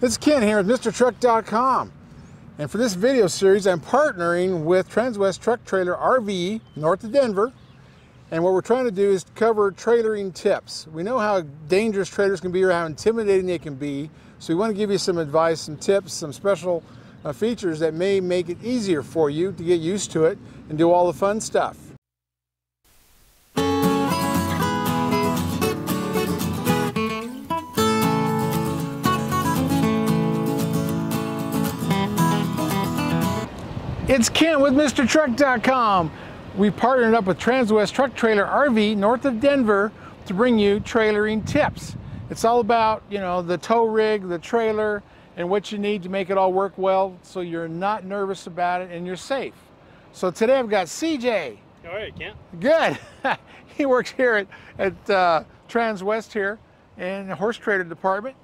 This is Kent here with MrTruck.com. And for this video series, I'm partnering with Transwest Truck Trailer RV north of Denver. And what we're trying to do is cover trailering tips. We know how dangerous trailers can be or how intimidating they can be. So we want to give you some advice, some tips, some special uh, features that may make it easier for you to get used to it and do all the fun stuff. It's Kent with MrTruck.com. We partnered up with Transwest Truck Trailer RV north of Denver to bring you trailering tips. It's all about, you know, the tow rig, the trailer, and what you need to make it all work well so you're not nervous about it and you're safe. So today I've got CJ. All right, Kent. Good. he works here at, at uh, Transwest here in the horse trailer department.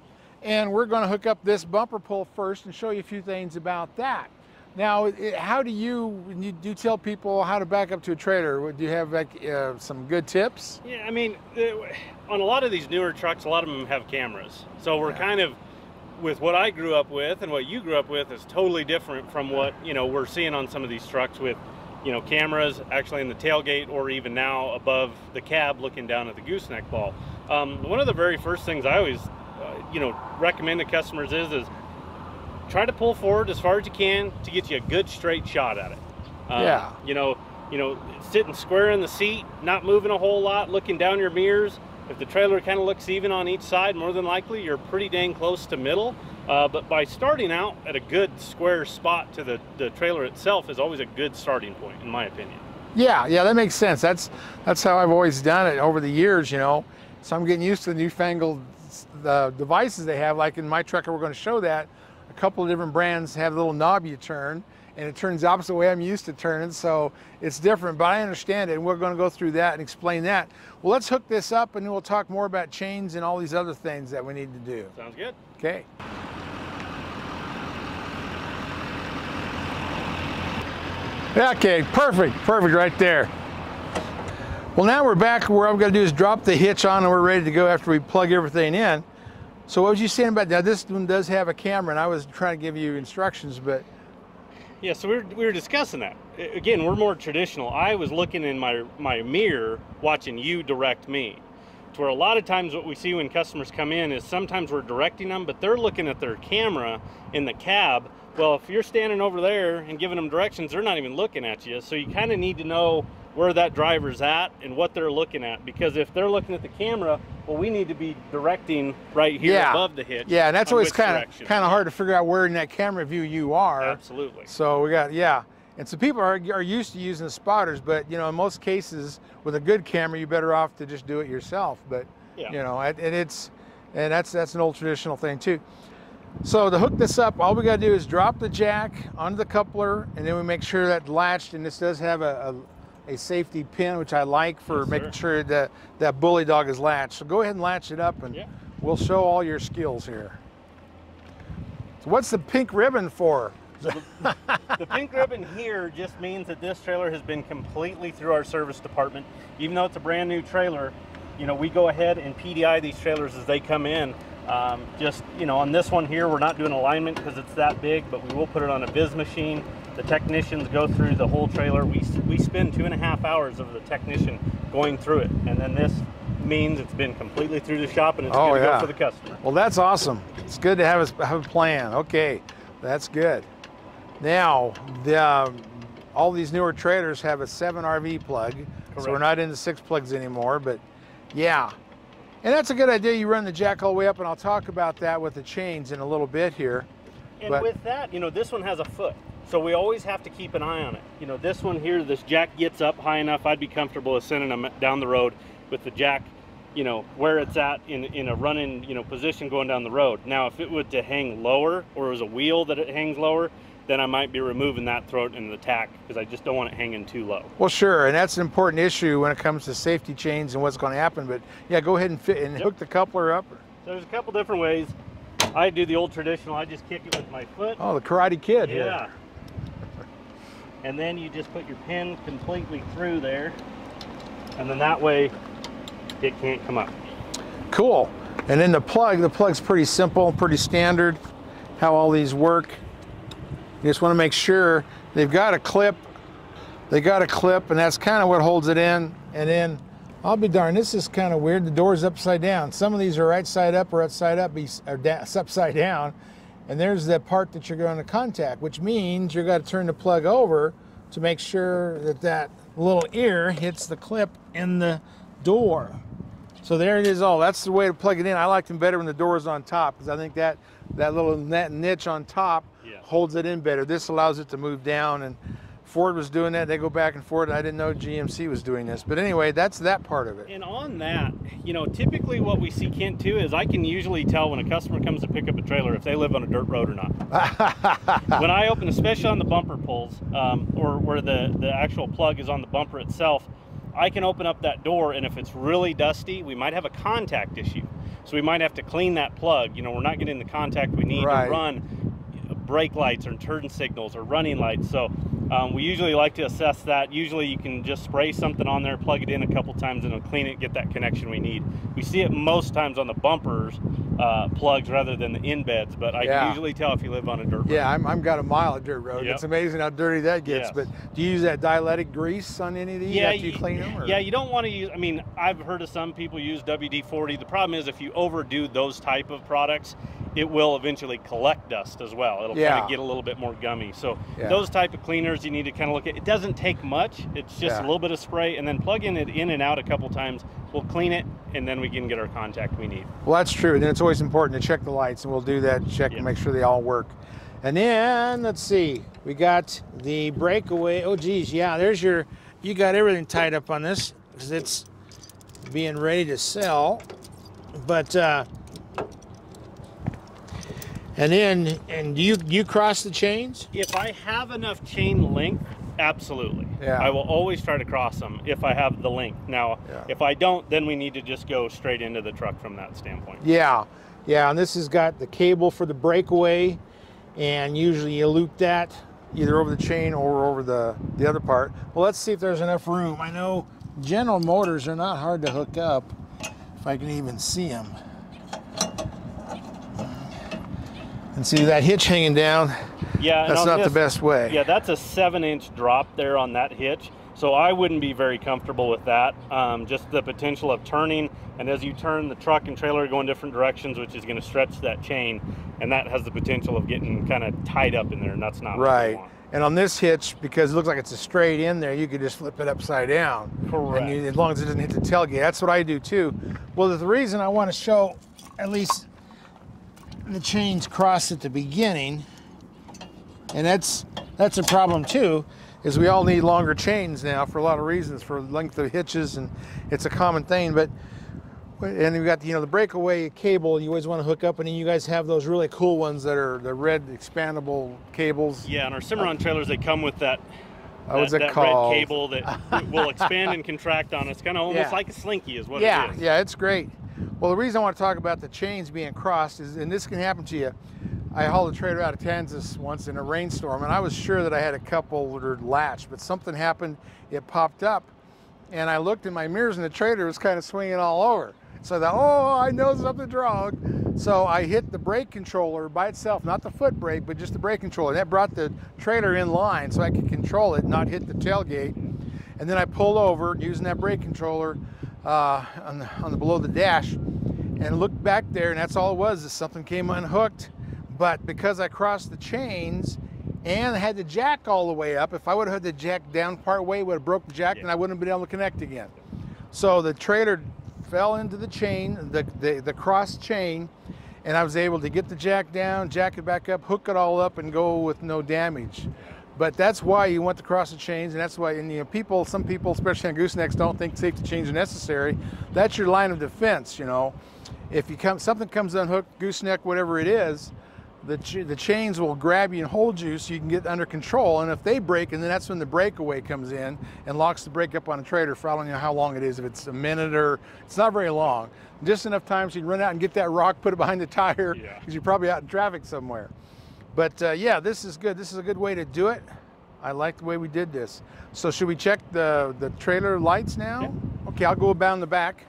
And we're going to hook up this bumper pull first and show you a few things about that. Now, how do you, you do you tell people how to back up to a trailer? Do you have like uh, some good tips? Yeah, I mean, on a lot of these newer trucks, a lot of them have cameras. So we're yeah. kind of, with what I grew up with and what you grew up with is totally different from what, you know, we're seeing on some of these trucks with, you know, cameras actually in the tailgate or even now above the cab looking down at the gooseneck ball. Um, one of the very first things I always, uh, you know, recommend to customers is, is try to pull forward as far as you can to get you a good straight shot at it. Um, yeah. You know, you know, sitting square in the seat, not moving a whole lot, looking down your mirrors. If the trailer kind of looks even on each side, more than likely you're pretty dang close to middle. Uh, but by starting out at a good square spot to the, the trailer itself is always a good starting point, in my opinion. Yeah, yeah, that makes sense. That's that's how I've always done it over the years, you know. So I'm getting used to the newfangled uh, devices they have. Like in my trucker, we're going to show that couple of different brands have a little knob you turn and it turns the opposite way I'm used to turning, so it's different, but I understand it, and we're gonna go through that and explain that. Well, let's hook this up, and then we'll talk more about chains and all these other things that we need to do. Sounds good. Okay. Okay, perfect, perfect right there. Well, now we're back where I'm gonna do is drop the hitch on and we're ready to go after we plug everything in. So what was you saying about now? This one does have a camera, and I was trying to give you instructions, but yeah. So we were, we were discussing that. Again, we're more traditional. I was looking in my my mirror, watching you direct me. To where a lot of times what we see when customers come in is sometimes we're directing them, but they're looking at their camera in the cab. Well, if you're standing over there and giving them directions, they're not even looking at you. So you kind of need to know where that driver's at and what they're looking at. Because if they're looking at the camera, well, we need to be directing right here yeah. above the hitch. Yeah, and that's always kind of kind of hard to figure out where in that camera view you are. Absolutely. So we got yeah, and so people are are used to using the spotters, but you know in most cases with a good camera, you're better off to just do it yourself. But yeah. you know, and it's and that's that's an old traditional thing too. So to hook this up, all we got to do is drop the jack onto the coupler, and then we make sure that latched, and this does have a, a a safety pin, which I like for yes, making sure that that Bulldog is latched. So go ahead and latch it up and yeah. we'll show all your skills here. So what's the pink ribbon for? So the, the, pink ribbon here just means that this trailer has been completely through our service department. Even though it's a brand new trailer, you know, we go ahead and PDI these trailers as they come in. Um, just, you know, on this one here, we're not doing alignment because it's that big, but we will put it on a biz machine the technicians go through the whole trailer. We, we spend two and a half hours of the technician going through it. And then this means it's been completely through the shop and it's oh, good to go for the customer. Well, that's awesome. It's good to have a, have a plan. Okay, that's good. Now, the, um, all these newer trailers have a 7 RV plug. Correct. So we're not into six plugs anymore, but yeah. And that's a good idea. You run the jack all the way up, and I'll talk about that with the chains in a little bit here. And but, with that, you know, this one has a foot. So we always have to keep an eye on it. You know, this one here, this jack gets up high enough, I'd be comfortable with sending them down the road with the jack, you know, where it's at in, in a running, you know, position going down the road. Now, if it would to hang lower or it was a wheel that it hangs lower, then I might be removing that throat and the tack because I just don't want it hanging too low. Well, sure, and that's an important issue when it comes to safety chains and what's going to happen. But yeah, go ahead and fit and yep. hook the coupler up. So there's a couple different ways. I do the old traditional. I just kick it with my foot. Oh, the Karate Kid. Yeah. Here and then you just put your pin completely through there and then that way it can't come up. Cool. And then the plug, the plug's pretty simple, pretty standard. how all these work. You just want to make sure they've got a clip. They got a clip, and that's kind of what holds it in. And then, I'll be darned, this is kind of weird. The door's upside down. Some of these are right side up or upside up, or upside down. And there's that part that you're going to contact, which means you've got to turn the plug over to make sure that that little ear hits the clip in the door. So there it is all. That's the way to plug it in. I like them better when the door is on top because I think that, that little net niche on top yeah. holds it in better. This allows it to move down and Ford was doing that. They go back and forth. I didn't know GMC was doing this. But anyway, that's that part of it. And on that, you know, typically what we see, Kent, too, is I can usually tell when a customer comes to pick up a trailer if they live on a dirt road or not. when I open, especially on the bumper pulls, um, or where the, the actual plug is on the bumper itself, I can open up that door, and if it's really dusty, we might have a contact issue. So we might have to clean that plug. You know, we're not getting the contact we need right. to run brake lights or turn signals or running lights. So um, we usually like to assess that. Usually you can just spray something on there, plug it in a couple times and it'll clean it, get that connection we need. We see it most times on the bumpers uh, plugs rather than the in beds, but I yeah. can usually tell if you live on a dirt road. Yeah, I'm, I've got a mile of dirt road. Yep. It's amazing how dirty that gets. Yes. But do you use that dielectric grease on any of these yeah, after you clean them? Or? Yeah, you don't want to use, I mean, I've heard of some people use WD-40. The problem is if you overdo those type of products, it will eventually collect dust as well. It'll yeah. kind of get a little bit more gummy. So yeah. those type of cleaners you need to kind of look at. It doesn't take much. It's just yeah. a little bit of spray and then plugging it in and out a couple times. We'll clean it and then we can get our contact we need. Well, that's true. And then it's always important to check the lights and we'll do that, check and make sure they all work. And then let's see, we got the breakaway. Oh geez, yeah, there's your, you got everything tied up on this because it's being ready to sell. But uh, and then, and you you cross the chains? If I have enough chain length, absolutely. Yeah. I will always try to cross them if I have the length. Now, yeah. if I don't, then we need to just go straight into the truck from that standpoint. Yeah, yeah. And this has got the cable for the breakaway, and usually you loop that either over the chain or over the the other part. Well, let's see if there's enough room. I know General Motors are not hard to hook up, if I can even see them. And see that hitch hanging down? Yeah, that's not this, the best way. Yeah, that's a seven inch drop there on that hitch. So I wouldn't be very comfortable with that. Um, just the potential of turning, and as you turn, the truck and trailer go in different directions, which is going to stretch that chain, and that has the potential of getting kind of tied up in there, and that's not right. And on this hitch, because it looks like it's a straight in there, you could just flip it upside down. Correct. You, as long as it doesn't hit the tailgate. That's what I do too. Well, the reason I want to show at least the chains cross at the beginning, and that's that's a problem too, is we all need longer chains now for a lot of reasons, for length of hitches, and it's a common thing. But and we've got you know the breakaway cable you always want to hook up, and then you guys have those really cool ones that are the red expandable cables. Yeah, and our Cimarron trailers they come with that. Oh, that, what's it that red cable that will expand and contract on. It's kind of almost yeah. like a slinky, is what yeah, it is. Yeah, it's great. Well, the reason I want to talk about the chains being crossed is, and this can happen to you. I hauled a trailer out of Kansas once in a rainstorm, and I was sure that I had a couple that were latched, but something happened. It popped up, and I looked in my mirrors, and the trailer was kind of swinging all over. So I thought, oh, I know something's wrong. So I hit the brake controller by itself, not the foot brake, but just the brake controller. And That brought the trailer in line so I could control it, not hit the tailgate. And then I pulled over using that brake controller uh, on, the, on the below the dash and looked back there and that's all it was is something came unhooked. But because I crossed the chains and had the jack all the way up if I would have had the jack down part way would have broke the jack yeah. and I wouldn't have been able to connect again. So the trailer fell into the chain the, the, the cross chain and I was able to get the jack down jack it back up hook it all up and go with no damage but that's why you want to cross the chains, and that's why and, you know people, some people, especially on goosenecks, don't think safety chains are necessary. That's your line of defense. You know, if you come something comes unhooked, gooseneck, whatever it is, the ch the chains will grab you and hold you so you can get under control. And if they break, and then that's when the breakaway comes in and locks the brake up on a trailer for I don't know how long it is. If it's a minute or it's not very long, just enough time so you can run out and get that rock, put it behind the tire because yeah. you're probably out in traffic somewhere. But uh, yeah, this is good. This is a good way to do it. I like the way we did this. So should we check the, the trailer lights now? Yeah. Okay, I'll go down the back.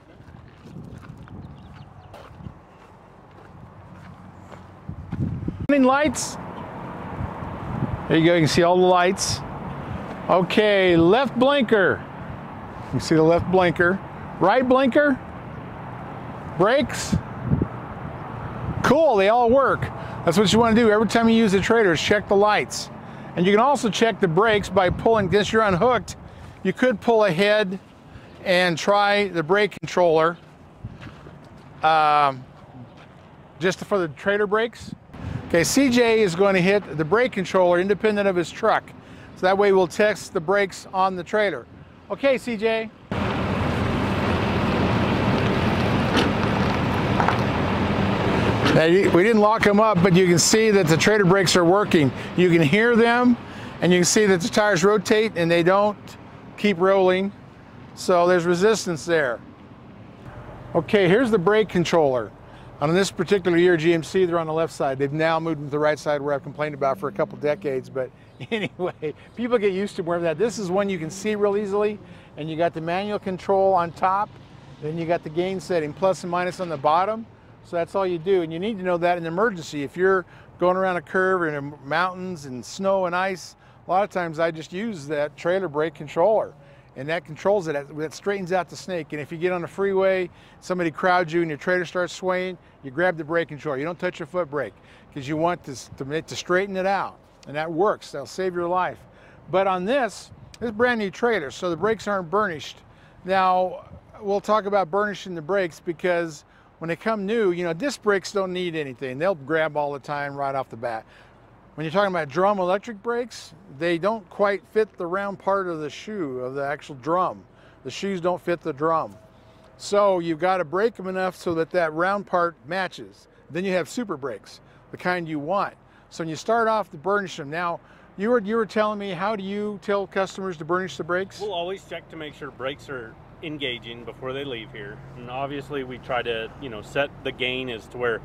Running lights. There you go, you can see all the lights. Okay, left blinker. You see the left blinker. Right blinker. Brakes. Cool, they all work. That's what you want to do every time you use the trailer check the lights. And you can also check the brakes by pulling, this you're unhooked, you could pull ahead and try the brake controller um, just for the trailer brakes. Okay, CJ is going to hit the brake controller independent of his truck. So that way we'll test the brakes on the trailer. Okay, CJ. Now, we didn't lock them up, but you can see that the trailer brakes are working. You can hear them, and you can see that the tires rotate and they don't keep rolling. So there's resistance there. Okay, here's the brake controller. On this particular year, GMC, they're on the left side. They've now moved to the right side where I've complained about for a couple decades. But anyway, people get used to where that. This is one you can see real easily. And you got the manual control on top. Then you got the gain setting, plus and minus on the bottom. So that's all you do. And you need to know that in emergency. If you're going around a curve in mountains and snow and ice, a lot of times I just use that trailer brake controller and that controls it. That straightens out the snake. And if you get on the freeway, somebody crowds you and your trailer starts swaying, you grab the brake controller. You don't touch your foot brake because you want to, to, to straighten it out. And that works. That'll save your life. But on this, this brand new trailer, so the brakes aren't burnished. Now, we'll talk about burnishing the brakes because when they come new, you know, disc brakes don't need anything. They'll grab all the time right off the bat. When you're talking about drum electric brakes, they don't quite fit the round part of the shoe, of the actual drum. The shoes don't fit the drum. So you've got to break them enough so that that round part matches. Then you have super brakes, the kind you want. So when you start off to burnish them, now you were, you were telling me, how do you tell customers to burnish the brakes? We'll always check to make sure brakes are engaging before they leave here. And obviously we try to, you know, set the gain as to where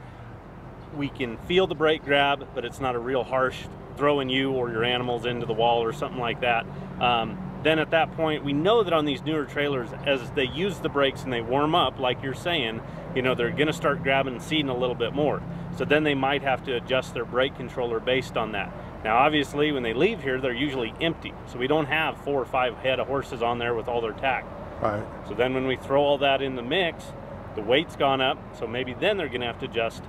we can feel the brake grab, but it's not a real harsh throwing you or your animals into the wall or something like that. Um, then at that point, we know that on these newer trailers, as they use the brakes and they warm up, like you're saying, you know, they're gonna start grabbing and seating a little bit more. So then they might have to adjust their brake controller based on that. Now, obviously, when they leave here, they're usually empty. So we don't have four or five head of horses on there with all their tack. Right. So then when we throw all that in the mix, the weight's gone up. So maybe then they're gonna have to adjust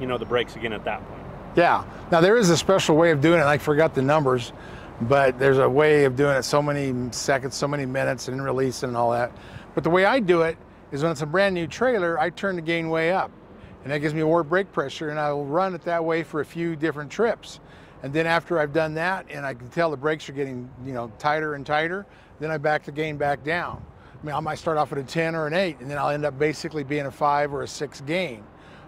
you know, the brakes again at that point. Yeah. Now there is a special way of doing it. I forgot the numbers, but there's a way of doing it so many seconds, so many minutes and release and all that. But the way I do it is when it's a brand new trailer, I turn the gain way up and that gives me more brake pressure and I'll run it that way for a few different trips. And then after I've done that and I can tell the brakes are getting, you know, tighter and tighter, then I back the gain back down. I mean, I might start off at a 10 or an 8 and then I'll end up basically being a 5 or a 6 gain.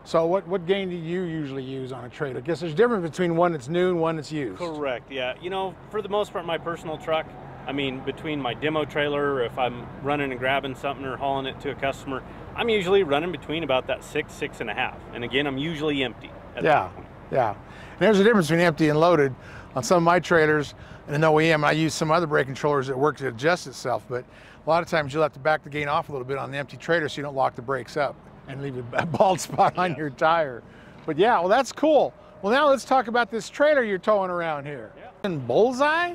So what, what gain do you usually use on a trade? I guess there's a difference between one that's new and one that's used. Correct, yeah. You know, for the most part, my personal truck, I mean, between my demo trailer, or if I'm running and grabbing something or hauling it to a customer, I'm usually running between about that six, six and a half. And again, I'm usually empty. yeah, yeah. And there's a difference between empty and loaded. On some of my trailers, and an OEM, I use some other brake controllers that work to adjust itself, but a lot of times you'll have to back the gain off a little bit on the empty trailer so you don't lock the brakes up and leave a bald spot on your tire. But yeah, well, that's cool. Well, now let's talk about this trailer you're towing around here. Yeah. And Bullseye?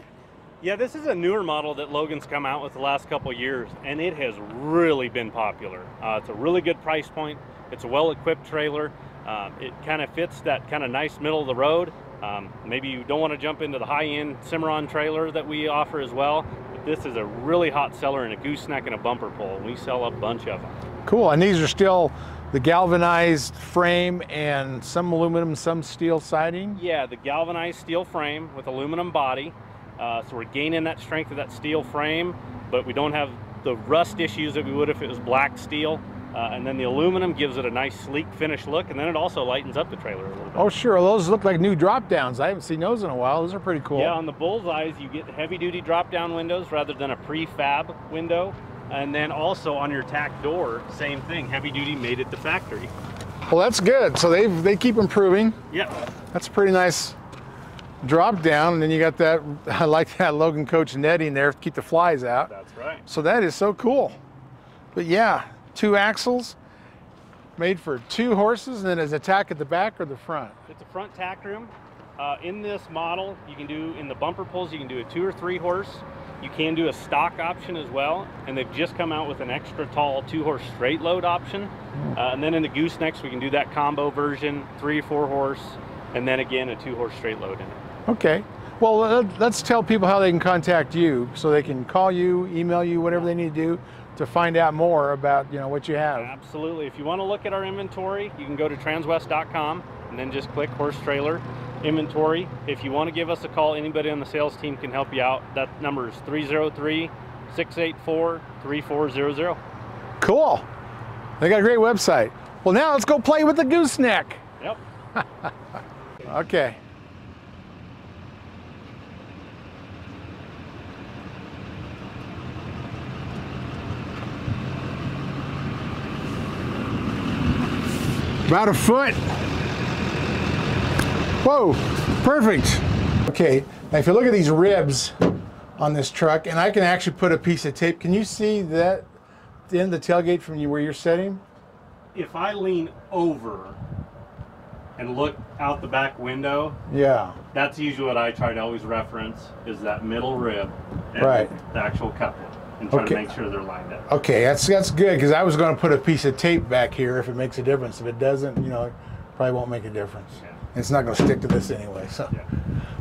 Yeah, this is a newer model that Logan's come out with the last couple years, and it has really been popular. Uh, it's a really good price point. It's a well-equipped trailer. Um, it kind of fits that kind of nice middle of the road. Um, maybe you don't want to jump into the high-end Cimarron trailer that we offer as well, but this is a really hot seller in a gooseneck and a bumper pull. We sell a bunch of them. Cool, and these are still the galvanized frame and some aluminum, some steel siding? Yeah, the galvanized steel frame with aluminum body. Uh, so we're gaining that strength of that steel frame, but we don't have the rust issues that we would if it was black steel. Uh, and then the aluminum gives it a nice sleek finish look, and then it also lightens up the trailer a little bit. Oh, sure. Those look like new drop downs. I haven't seen those in a while. Those are pretty cool. Yeah, on the Bullseyes, you get heavy duty drop down windows rather than a prefab window. And then also on your tack door, same thing, heavy duty made at the factory. Well, that's good. So they they keep improving. Yep. That's a pretty nice drop down. And then you got that, I like that Logan Coach netting there to keep the flies out. That's right. So that is so cool. But yeah, two axles. made for two horses, and then is a tack at the back or the front? It's a front tack room. Uh, in this model, you can do in the bumper pulls, you can do a two or three horse. You can do a stock option as well, and they've just come out with an extra tall two horse straight load option. Uh, and then in the goosenecks, we can do that combo version, three, four horse, and then again a two horse straight load in it. Okay. Well, let's tell people how they can contact you so they can call you, email you, whatever they need to do to find out more about you know what you have. Absolutely. If you want to look at our inventory, you can go to transwest.com and then just click horse trailer inventory. If you want to give us a call, anybody on the sales team can help you out. That number is 303 684 3400. Cool. They got a great website. Well, now let's go play with the gooseneck. Yep. okay. About a foot. Whoa, perfect. Okay, now if you look at these ribs on this truck, and I can actually put a piece of tape, can you see that in the tailgate from you where you're sitting? If I lean over and look out the back window, yeah, that's usually what I try to always reference is that middle rib and right. the actual coupling and try okay. to make sure they're lined up. Okay, that's that's good because I was going to put a piece of tape back here if it makes a difference. If it doesn't, you know, it probably won't make a difference. Yeah. It's not going to stick to this anyway. So, yeah.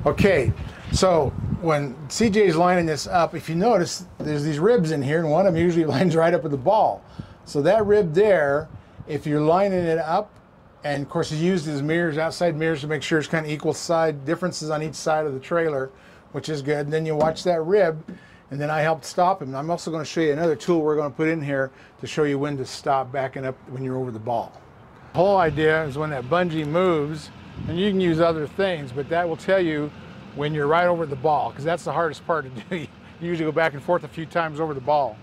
okay, so when CJ is lining this up, if you notice, there's these ribs in here, and one of them usually lines right up with the ball. So that rib there, if you're lining it up, and of course he used his mirrors, outside mirrors to make sure it's kind of equal side differences on each side of the trailer, which is good. And then you watch that rib and then I helped stop him. I'm also going to show you another tool we're going to put in here to show you when to stop backing up when you're over the ball. The whole idea is when that bungee moves, and you can use other things, but that will tell you when you're right over the ball, because that's the hardest part to do. You usually go back and forth a few times over the ball.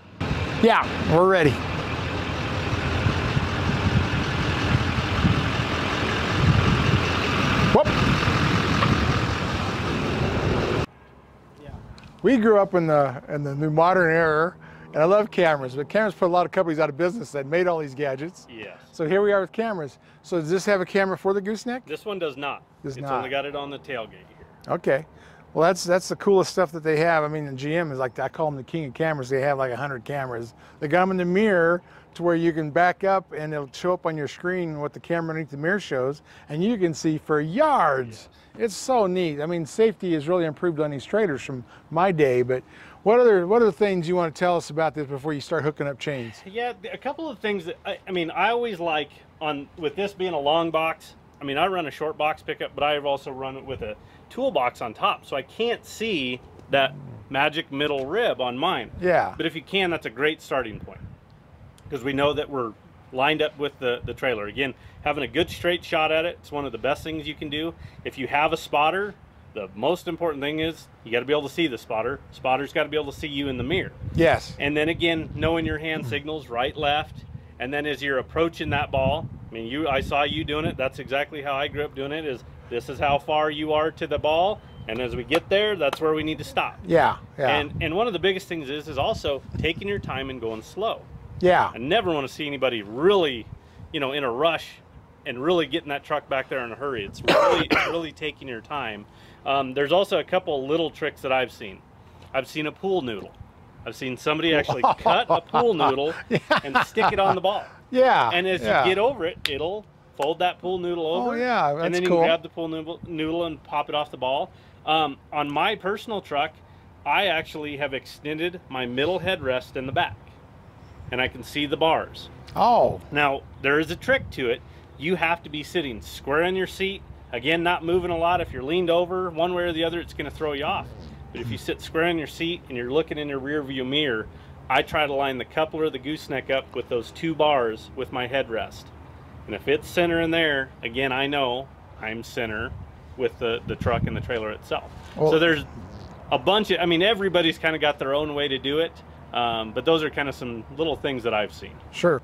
Yeah, we're ready. We grew up in the in the new modern era, and I love cameras. But cameras put a lot of companies out of business that made all these gadgets. Yes. So here we are with cameras. So does this have a camera for the gooseneck? This one does not. Does it's not. only got it on the tailgate here. Okay. Well, that's that's the coolest stuff that they have. I mean, the GM is like I call them the king of cameras. They have like hundred cameras. They got them in the mirror to where you can back up and it'll show up on your screen what the camera underneath the mirror shows, and you can see for yards. Yes. It's so neat. I mean, safety has really improved on these trailers from my day. But what other what other things you want to tell us about this before you start hooking up chains? Yeah, a couple of things that I, I mean, I always like on with this being a long box. I mean, I run a short box pickup, but I've also run it with a toolbox on top, so I can't see that magic middle rib on mine. Yeah. But if you can, that's a great starting point because we know that we're lined up with the, the trailer. Again, having a good straight shot at it, it's one of the best things you can do. If you have a spotter, the most important thing is you got to be able to see the spotter. Spotter's got to be able to see you in the mirror. Yes. And then again, knowing your hand signals, right, left, and then as you're approaching that ball, I mean, you, I saw you doing it. That's exactly how I grew up doing it. Is this is how far you are to the ball, and as we get there, that's where we need to stop. Yeah, yeah. And and one of the biggest things is is also taking your time and going slow. Yeah. I never want to see anybody really, you know, in a rush and really getting that truck back there in a hurry. It's really, really taking your time. Um, there's also a couple little tricks that I've seen. I've seen a pool noodle. I've seen somebody actually cut a pool noodle yeah. and stick it on the ball. Yeah. And as yeah. you get over it, it'll fold that pool noodle over. Oh yeah, that's And then you cool. grab the pool noodle, noodle and pop it off the ball. Um, on my personal truck, I actually have extended my middle headrest in the back and I can see the bars. Oh. Now, there is a trick to it. You have to be sitting square in your seat. Again, not moving a lot. If you're leaned over one way or the other, it's going to throw you off. But if you sit square in your seat and you're looking in your rear view mirror, I try to line the coupler of the gooseneck up with those two bars with my headrest. And if it's center in there, again, I know I'm center with the, the truck and the trailer itself. Well, so there's a bunch of, I mean, everybody's kind of got their own way to do it. Um, but those are kind of some little things that I've seen. Sure.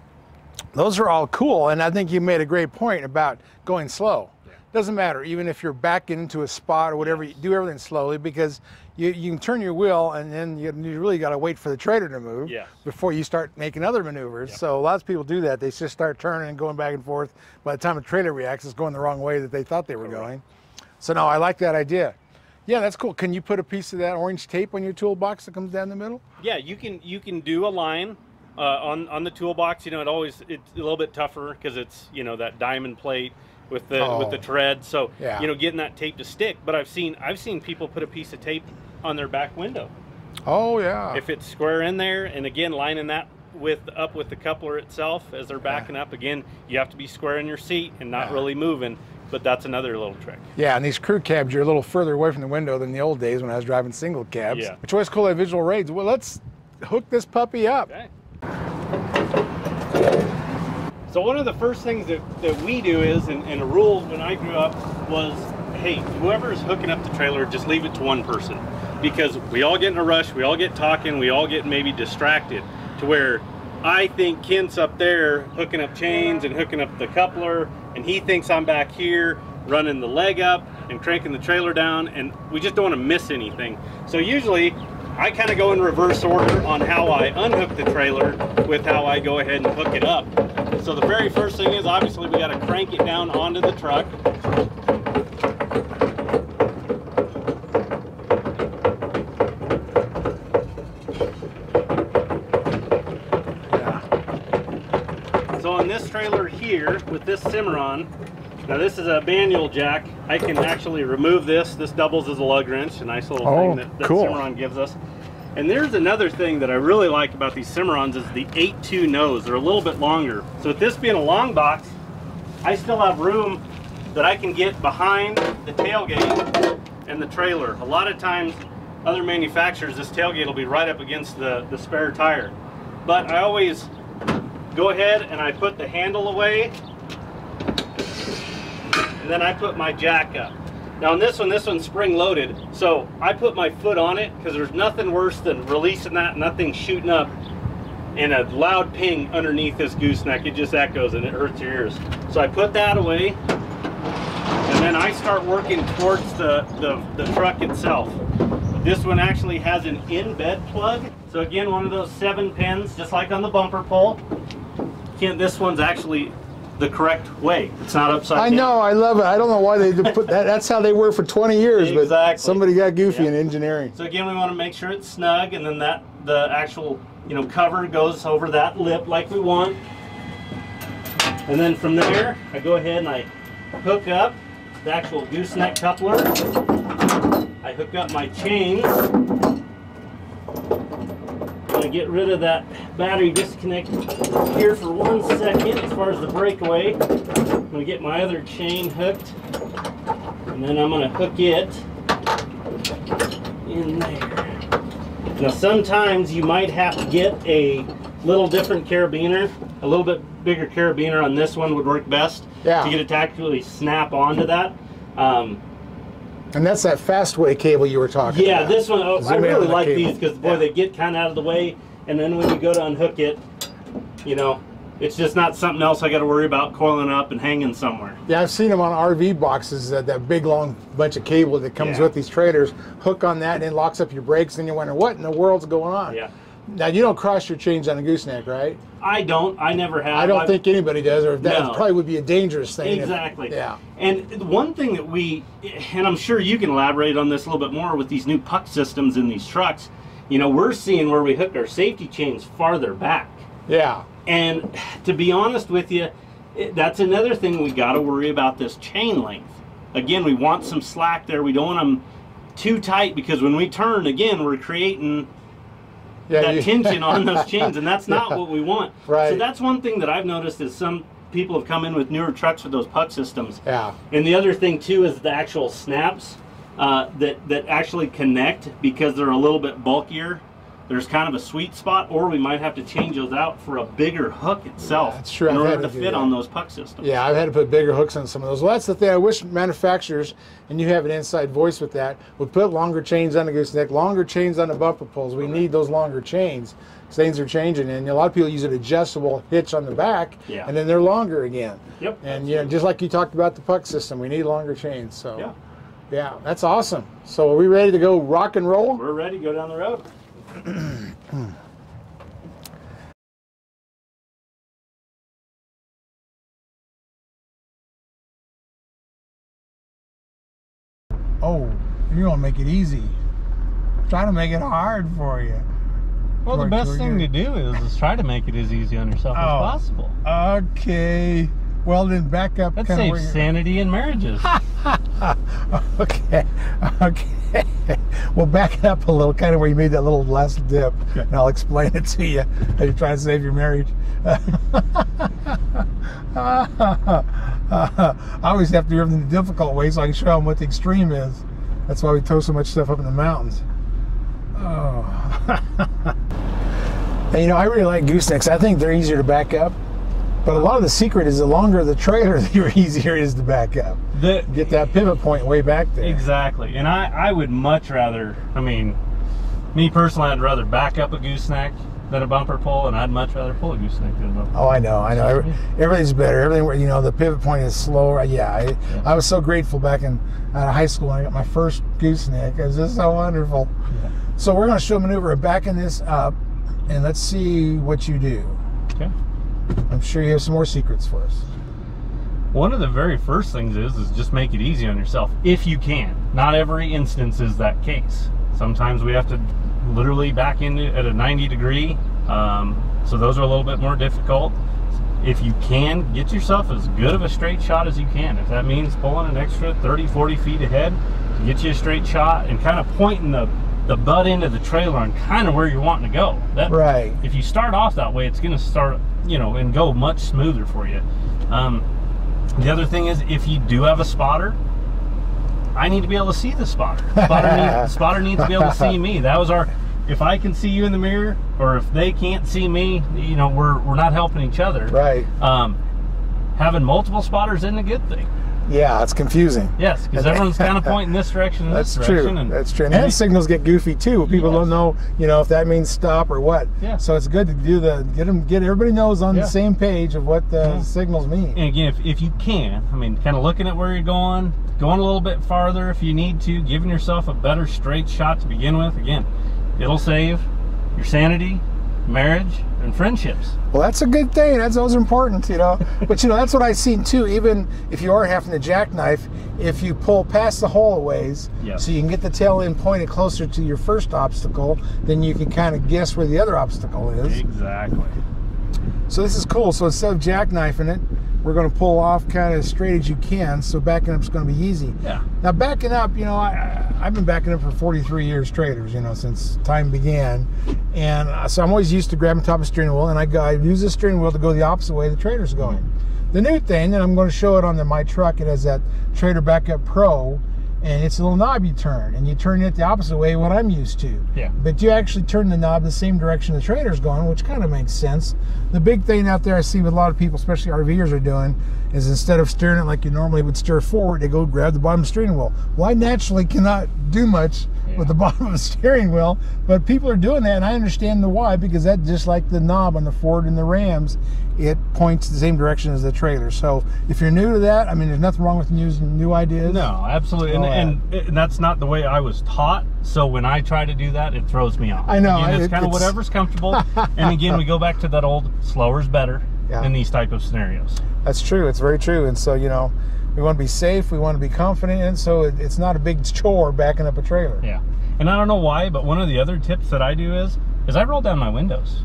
Those are all cool, and I think you made a great point about going slow. Yeah. doesn't matter. Even if you're backing into a spot or whatever, you do everything slowly because you, you can turn your wheel and then you, you really got to wait for the trailer to move Yes. before you start making other maneuvers. Yeah. So a lot of people do that. They just start turning and going back and forth. By the time the trailer reacts, it's going the wrong way that they thought they were going. So no, I like that idea. Yeah, that's cool. Can you put a piece of that orange tape on your toolbox that comes down the middle? Yeah, you can you can do a line uh, on on the toolbox. You know, it always it's a little bit tougher because it's you know that diamond plate with the with the Oh. tread. So Yeah. you know, getting that tape to stick. But I've seen I've seen people put a piece of tape on their back window Oh yeah. if it's square in there, and again lining that with up with the coupler itself as they're backing up. Again, you have to be square in your seat and not Yeah. really moving. But that's another little trick. Yeah, and these crew cabs, you're a little further away from the window than the old days when I was driving single cabs. Yeah. Which always cool at visual raids. Well, let's hook this puppy up. Okay. So one of the first things that, that we do is, and, and a rule when I grew up was, hey, whoever is hooking up the trailer, just leave it to one person. Because we all get in a rush, we all get talking, we all get maybe distracted to where I think Kent's up there hooking up chains and hooking up the coupler, and he thinks I'm back here running the leg up and cranking the trailer down, and we just don't want to miss anything. So usually I kind of go in reverse order on how I unhook the trailer with how I go ahead and hook it up. So the very first thing is obviously we got to crank it down onto the truck. Yeah. So on this trailer here with this Cimarron, now this is a manual jack. I can actually remove this. This doubles as a lug wrench, a nice little Oh, thing that, that cool. Cimarron gives us. And there's another thing that I really like about these Cimarrons is the 8.2 nose. They're a little bit longer. So with this being a long box, I still have room that I can get behind the tailgate and the trailer. A lot of times, other manufacturers, this tailgate will be right up against the, the spare tire. But I always go ahead and I put the handle away and then I put my jack up. Now on this one, this one's spring loaded, so I put my foot on it because there's nothing worse than releasing that, nothing shooting up, and a loud ping underneath this gooseneck. It just echoes and it hurts your ears. So I put that away, and then I start working towards the, the, the truck itself. This one actually has an in-bed plug. So again, one of those seven pins, just like on the bumper pull. Kent, this one's actually the correct way. It's not upside I down. I know, I love it. I don't know why they put that. That's how they were for 20 years, but somebody got goofy Yeah. in engineering. So again, we want to make sure it's snug, and then that the actual you know cover goes over that lip like we want. And then from there, I go ahead and I hook up the actual gooseneck coupler. I hook up my chains. I'm gonna get rid of that battery disconnect here for one second as far as the breakaway. I'm gonna get my other chain hooked, and then I'm gonna hook it in there. Now sometimes you might have to get a little different carabiner. A little bit bigger carabiner on this one would work best Yeah. to get it to actually snap onto that. Um, And that's that fastway cable you were talking about. yeah, about. this one, oh, I Zoom in on really like cable. these because boy, Yeah. they get kind of out of the way, and then when you go to unhook it, you know, it's just not something else I got to worry about coiling up and hanging somewhere. Yeah, I've seen them on RV boxes, that, that big long bunch of cable that comes Yeah. with these trailers. Hook on that and it locks up your brakes, and you wonder what in the world's going on. Yeah, Now you don't cross your chains on a gooseneck, right? I don't. I never have. I don't I've- think anybody does, or that No. probably would be a dangerous thing. if- Exactly. yeah. And one thing that we, and I'm sure you can elaborate on this a little bit more with these new puck systems in these trucks. You know, we're seeing where we hook our safety chains farther back. Yeah. And to be honest with you, that's another thing we got to worry about this chain length. Again, we want some slack there. We don't want them too tight because when we turn, again, we're creating Yeah. that you- tension on those chains, and that's not Yeah. what we want. Right. So that's one thing that I've noticed is some people have come in with newer trucks with those puck systems. Yeah. And the other thing too is the actual snaps uh, that that actually connect because they're a little bit bulkier. There's kind of a sweet spot, or we might have to change those out for a bigger hook itself Yeah, that's true. in I've order to to fit that. on those puck systems. Yeah, I've had to put bigger hooks on some of those. Well, that's the thing. I wish manufacturers, and you have an inside voice with that, would put longer chains on the gooseneck, longer chains on the bumper pulls. We need those longer chains. Things are changing, and a lot of people use an adjustable hitch on the back, Yeah. and then they're longer again. Yep. And you know, just like you talked about the puck system, we need longer chains. So Yeah. yeah, that's awesome. So are we ready to go rock and roll? We're ready to go down the road. Oh, you're gonna make it easy. Try to make it hard for you. Well, the best thing to do is, is try to make it as easy on yourself Oh. as possible. Okay. Well, then back up. That saves sanity in marriages. okay. Okay. Well, back it up a little, kind of where you made that little last dip, and I'll explain it to you as you're trying to save your marriage. I always have to do everything the difficult way so I can show them what the extreme is. That's why we tow so much stuff up in the mountains. Oh. and you know, I really like goosenecks. I think they're easier to back up. But a lot of the secret is the longer the trailer, the easier it is to back up. The- Get that pivot point way back there. Exactly. And I, I would much rather, I mean, me personally, I'd rather back up a gooseneck than a bumper pull, and I'd much rather pull a gooseneck than a bumper Oh, I know, I know. Every- Everything's better. Everything, you know, the pivot point is slower. Yeah, I, I was so grateful back in uh, high school when I got my first gooseneck. It was just so wonderful. Yeah. So we're going to show a maneuver of backing this up, and let's see what you do. I'm sure you have some more secrets for us. One of the very first things is is just make it easy on yourself if you can. Not every instance is that case. Sometimes we have to literally back into at a 90 degree, um, so those are a little bit more difficult. If you can, get yourself as good of a straight shot as you can. If that means pulling an extra 30, 40 feet ahead to get you a straight shot and kind of pointing the, the butt end of the trailer on kind of where you're wanting to go. That, Right. if you start off that way, it's going to start, you know, and go much smoother for you. Um, the other thing is, if you do have a spotter, I need to be able to see the spotter. Spotter, need, spotter needs to be able to see me. That was our. If I can see you in the mirror, or if they can't see me, you know, we're we're not helping each other. Right. Um, having multiple spotters isn't a good thing. Yeah, it's confusing. Yes, because everyone's kind of pointing this direction and That's this true. direction. And, That's true. And hand signals get goofy too. People Yes. don't know, you know, if that means stop or what. Yeah. So it's good to do the get them get everybody knows on Yeah. the same page of what the Yeah. signals mean. And again, if, if you can, I mean, kind of looking at where you're going, going a little bit farther if you need to, giving yourself a better straight shot to begin with. Again, it'll save your sanity, marriage, and friendships. Well, that's a good thing. That's those are important, you know. but you know, that's what I've seen too. Even if you are having to jackknife, if you pull past the hole a ways, Yes. so you can get the tail end pointed closer to your first obstacle, then you can kind of guess where the other obstacle is. Exactly. So this is cool. So instead of jackknifing it, we're going to pull off kind of as straight as you can. So backing up is going to be easy. Yeah. Now backing up, you know, I, I've been backing up for 43 years, traders, you know, since time began, and uh, so I'm always used to grabbing top of the steering wheel, and I, go, I use the steering wheel to go the opposite way the trader's going. The new thing, and I'm going to show it on the, my truck, it has that Trailer Backup Pro, and it's a little knob you turn, and you turn it the opposite way what I'm used to. Yeah. But you actually turn the knob the same direction the trailer's going, which kind of makes sense. The big thing out there I see with a lot of people, especially RVers, are doing is instead of steering it like you normally would steer forward, they go grab the bottom steering wheel. Well, I naturally cannot do much with the bottom of the steering wheel, but people are doing that, and I understand the why because that just like the knob on the Ford and the Rams, it points the same direction as the trailer. So if you're new to that, I mean, there's nothing wrong with using new ideas. No, absolutely, and, and, and that's not the way I was taught. So when I try to do that, it throws me off. I know, Again, it's it- kind of whatever's comfortable. and again, we go back to that old slower's better Yeah. in these type of scenarios. That's true. It's very true. And so, you know, we want to be safe. We want to be confident. And so it, it's not a big chore backing up a trailer. Yeah, and I don't know why, but one of the other tips that I do is is I roll down my windows.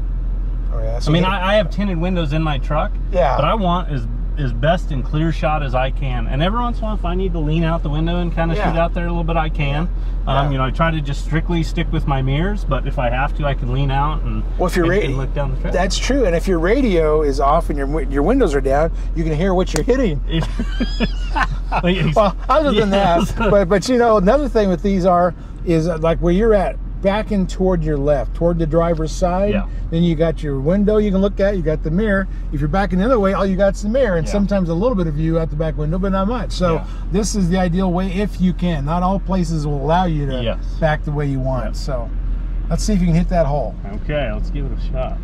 Oh, yeah. So I mean, I, I have tinted windows in my truck. Yeah. But I want as as best and clear shot as I can. And every once in a while, if I need to lean out the window and kind of Yeah. shoot out there a little bit, I can. Yeah. Um, you know, I try to just strictly stick with my mirrors. But if I have to, I can lean out and Well, if you're and, ra- and look down the trail. That's true. And if your radio is off and your your windows are down, you can hear what you're hitting. Well, other than Yes. that, but but you know, another thing with these are is uh, like where you're at backing toward your left, toward the driver's side, Yeah. then you got your window you can look at, you got the mirror. If you're backing the other way, all you got's the mirror, and Yeah. sometimes a little bit of view out the back window, but not much. So Yeah. this is the ideal way if you can. Not all places will allow you to Yes. back the way you want. Yep. So let's see if you can hit that hole. Okay, let's give it a shot.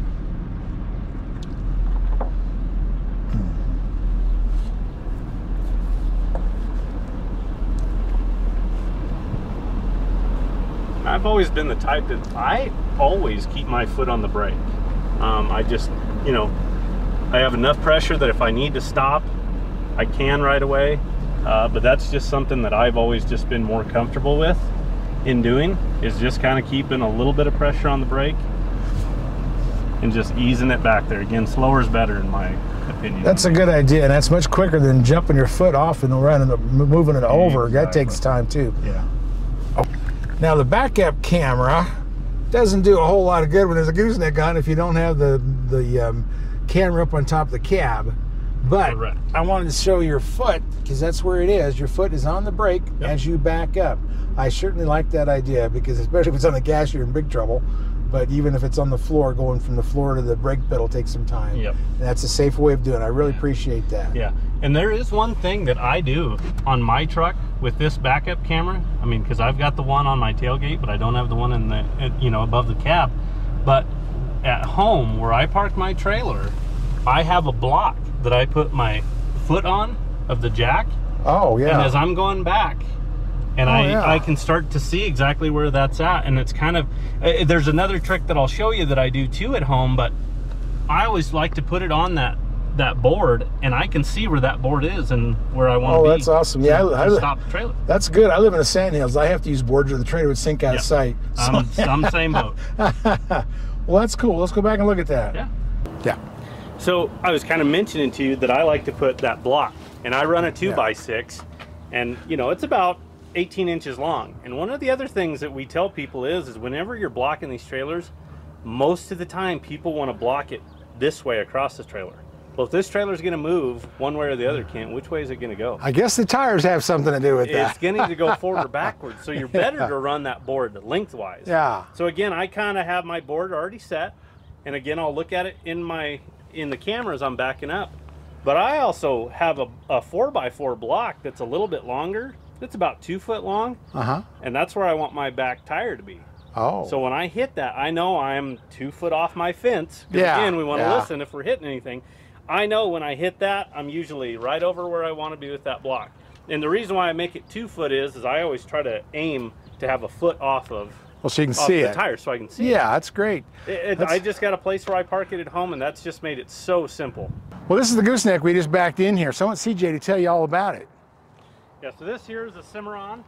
I've always been the type that I always keep my foot on the brake. Um, I just, you know, I have enough pressure that if I need to stop, I can right away. Uh, but that's just something that I've always just been more comfortable with in doing is just kind of keeping a little bit of pressure on the brake and just easing it back there. Again, slower is better in my opinion. That's a good idea, and that's much quicker than jumping your foot off and running, moving it over. That takes time too. yeah. Now the backup camera doesn't do a whole lot of good when there's a gooseneck on if you don't have the the um, camera up on top of the cab. But Correct. I wanted to show your foot because that's where it is. Your foot is on the brake Yep. as you back up. I certainly like that idea because especially if it's on the gas, you're in big trouble. But even if it's on the floor, going from the floor to the brake pedal takes some time. Yep. And that's a safe way of doing it. I really appreciate that. Yeah, and there is one thing that I do on my truck with this backup camera. I mean, because I've got the one on my tailgate, but I don't have the one in the, you know, above the cab. But at home, where I park my trailer, I have a block that I put my foot on of the jack, Oh yeah. and as I'm going back, and Oh, I, yeah. I can start to see exactly where that's at. And it's kind of, uh, there's another trick that I'll show you that I do too at home, but I always like to put it on that that board and I can see where that board is and where I want to Oh, be. that's awesome. Yeah, to- I- to I- stop the trailer. That's good. I live in the Sandhills. I have to use boards or the trailer would sink out Yeah. of sight. I'm, I'm same boat. well, that's cool. Let's go back and look at that. Yeah. Yeah. So I was kind of mentioning to you that I like to put that block, and I run a two Yeah. by six, and you know it's about 18 inches long. And one of the other things that we tell people is, is whenever you're blocking these trailers, most of the time people want to block it this way across the trailer. Well, if this trailer is going to move one way or the other, Kent, which way is it going to go? I guess the tires have something to do with it. It's that. going to go forward or backwards. So you're better to run that board lengthwise. Yeah. So again, I kind of have my board already set, and again, I'll look at it in my in the cameras I'm backing up. But I also have a, a four by four block that's a little bit longer. It's about two foot long, Uh huh. and that's where I want my back tire to be. Oh. So when I hit that, I know I'm two foot off my fence. Yeah, Again, we want to yeah. listen if we're hitting anything. I know when I hit that, I'm usually right over where I want to be with that block. And the reason why I make it two foot is, is I always try to aim to have a foot off of well, so you can see the it. tire so I can see it. Yeah, that's great. It, it- That's- I just got a place where I park it at home, and that's just made it so simple. Well, this is the gooseneck we just backed in here. So I want CJ to tell you all about it. Yeah, so this here is a Cimarron.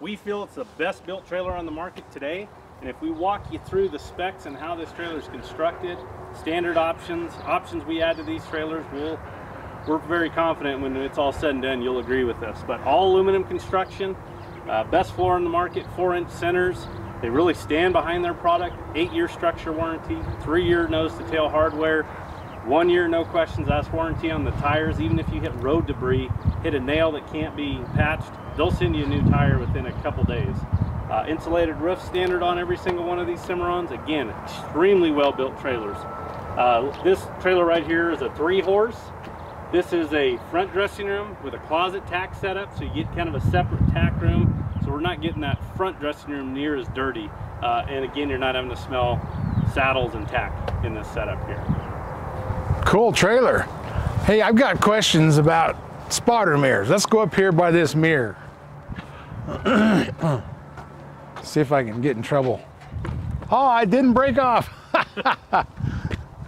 We feel it's the best built trailer on the market today. And if we walk you through the specs and how this trailer is constructed, standard options, options we add to these trailers, we'll, we're very confident when it's all said and done, you'll agree with us. But all aluminum construction, uh, best floor in the market, four inch centers. They really stand behind their product. Eight year structure warranty, three year nose to tail hardware, one year no questions asked warranty on the tires. Even if you hit road debris, hit a nail that can't be patched, they'll send you a new tire within a couple days. Uh, insulated roof standard on every single one of these Cimarrons. Again, extremely well built trailers. Uh, this trailer right here is a three horse. This is a front dressing room with a closet tack setup, so you get kind of a separate tack room. So we're not getting that front dressing room near as dirty. Uh, and again, you're not having to smell saddles and tack in this setup here. Cool trailer. Hey, I've got questions about spotter mirrors. Let's go up here by this mirror. See if I can get in trouble. Oh, I didn't break off. you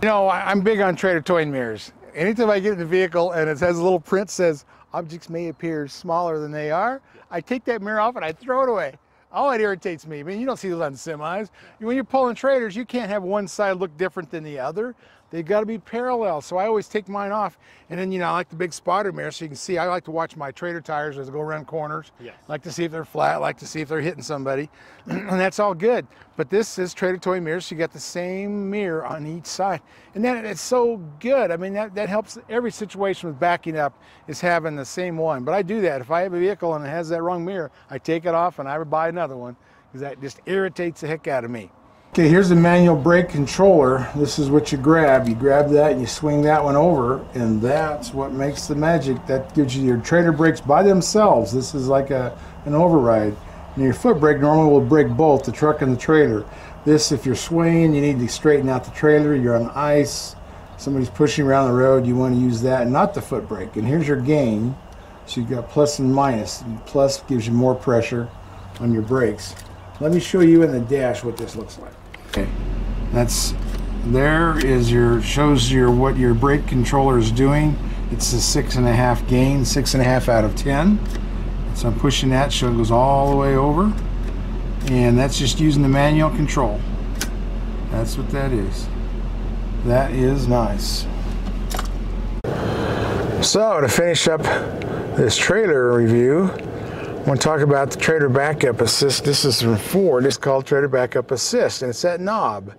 know, I'm big on trailer tow mirrors. Anytime I get in the vehicle and it has a little print says objects may appear smaller than they are, I take that mirror off and I throw it away. Oh, it irritates me. I mean, you don't see those on semis. When you're pulling trailers, you can't have one side look different than the other. They've got to be parallel. So I always take mine off. And then, you know, I like the big spotter mirror so you can see. I like to watch my trader tires as I go around corners. Yes. like to see if they're flat, like to see if they're hitting somebody. and that's all good. But this is trailer tow mirrors. So you got the same mirror on each side. And that it's so good. I mean, that, that helps every situation with backing up is having the same one. But I do that. If I have a vehicle and it has that wrong mirror, I take it off and I buy another one because that just irritates the heck out of me. Okay, here's the manual brake controller. This is what you grab. You grab that and you swing that one over, and that's what makes the magic. That gives you your trailer brakes by themselves. This is like a an override. And your foot brake normally will brake both the truck and the trailer. This, if you're swaying, you need to straighten out the trailer. You're on ice. Somebody's pushing around the road. You want to use that, not the foot brake. And here's your gain. So you've got plus and minus. Plus gives you more pressure on your brakes. Let me show you in the dash what this looks like. Okay, that's there is your shows your what your brake controller is doing. It's a six and a half gain, six and a half out of ten. So I'm pushing that so it goes all the way over, and that's just using the manual control. That's what that is. That is nice. So to finish up this trailer review, I want to talk about the trailer backup assist. This is from Ford. It's called trailer backup assist, and it's that knob.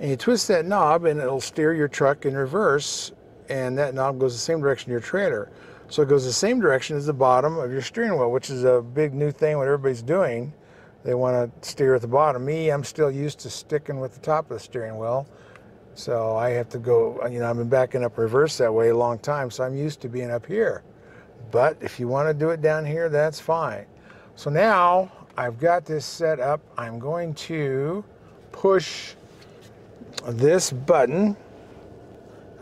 And you twist that knob, and it'll steer your truck in reverse, and that knob goes the same direction your trailer. So it goes the same direction as the bottom of your steering wheel, which is a big new thing what everybody's doing. They want to steer at the bottom. Me, I'm still used to sticking with the top of the steering wheel. So I have to go, you know, I've been backing up reverse that way a long time, so I'm used to being up here. But if you want to do it down here, that's fine. So now I've got this set up. I'm going to push this button.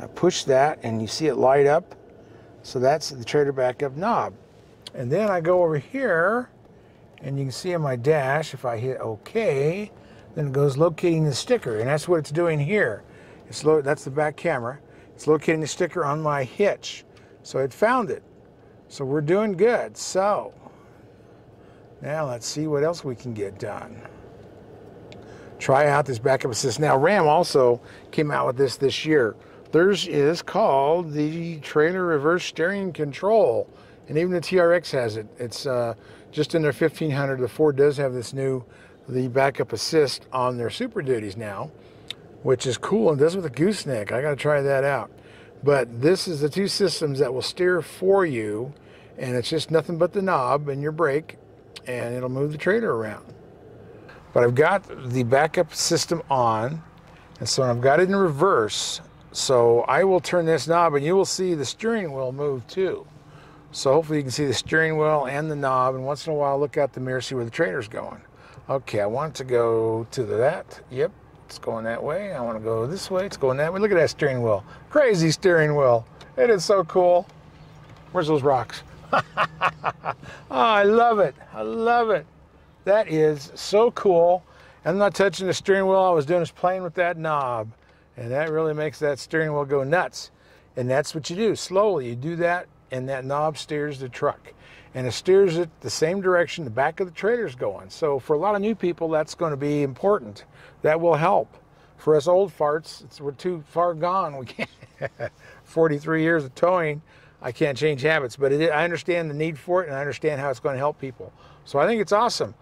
I push that and you see it light up. So that's the trailer backup knob. And then I go over here and you can see on my dash, if I hit OK, then it goes locating the sticker. And that's what it's doing here. It's that's the back camera. It's locating the sticker on my hitch. So it found it. So we're doing good. So now let's see what else we can get done. Try out this backup assist. Now Ram also came out with this this year. Theirs is called the trailer reverse steering control. And even the TRX has it. It's uh, just in their 1500. The Ford does have this new, the backup assist on their Super Duties now, which is cool and does with a gooseneck. I got to try that out. But this is the two systems that will steer for you, and it's just nothing but the knob and your brake, and it'll move the trailer around. But I've got the backup system on, and so I've got it in reverse. So I will turn this knob, and you will see the steering wheel move too. So hopefully you can see the steering wheel and the knob, and once in a while look out the mirror, see where the trailer's going. Okay, I want to go to that. Yep, it's going that way. I want to go this way. It's going that way. Look at that steering wheel. Crazy steering wheel. It is so cool. Where's those rocks? oh, I love it. I love it. That is so cool. I'm not touching the steering wheel. I was doing is playing with that knob. And that really makes that steering wheel go nuts. And that's what you do. Slowly, you do that, and that knob steers the truck. And it steers it the same direction the back of the trailer's going. So for a lot of new people, that's going to be important that will help. For us old farts, we're too far gone. We can't. 43 years of towing, I can't change habits, but it, I understand the need for it and I understand how it's going to help people. So I think it's awesome.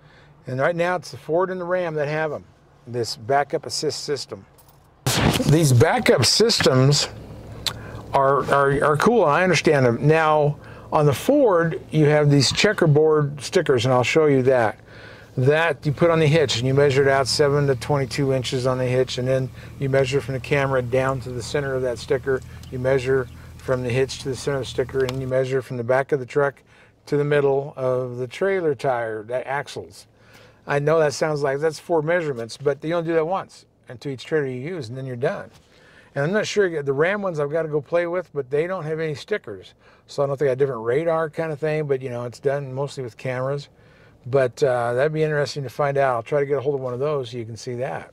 And right now it's the Ford and the Ram that have them, this backup assist system. These backup systems are, are, are cool, I understand them. Now, on the Ford, you have these checkerboard stickers, and I'll show you that that you put on the hitch and you measure it out 7 to 22 inches on the hitch and then you measure from the camera down to the center of that sticker you measure from the hitch to the center of the sticker and you measure from the back of the truck to the middle of the trailer tire the axles i know that sounds like that's four measurements but you only do that once and to each trailer you use and then you're done and i'm not sure the ram ones i've got to go play with but they don't have any stickers so i don't if they got different radar kind of thing but you know it's done mostly with cameras but uh, that'd be interesting to find out. I'll try to get a hold of one of those so you can see that.